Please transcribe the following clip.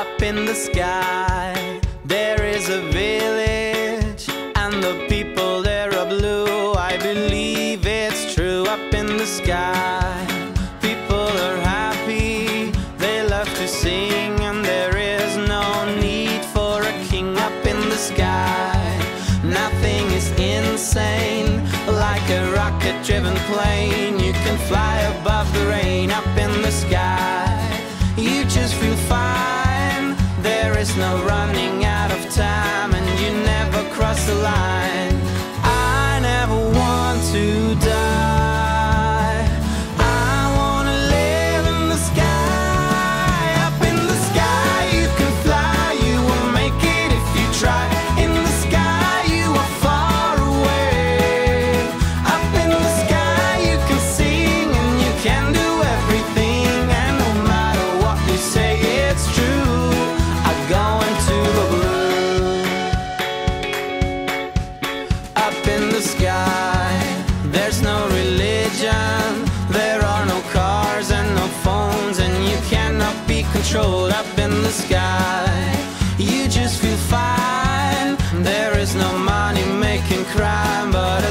up in the sky. There is a village, and the people there are blue. I believe it's true up in the sky. People are happy, they love to sing, and there is no need for a king up in the sky. Nothing is insane like a rocket driven plane. You can fly There is no running out of time, and you never cross the line. in the sky. There's no religion, there are no cars and no phones, and you cannot be controlled up in the sky. You just feel fine. There is no money making crime, but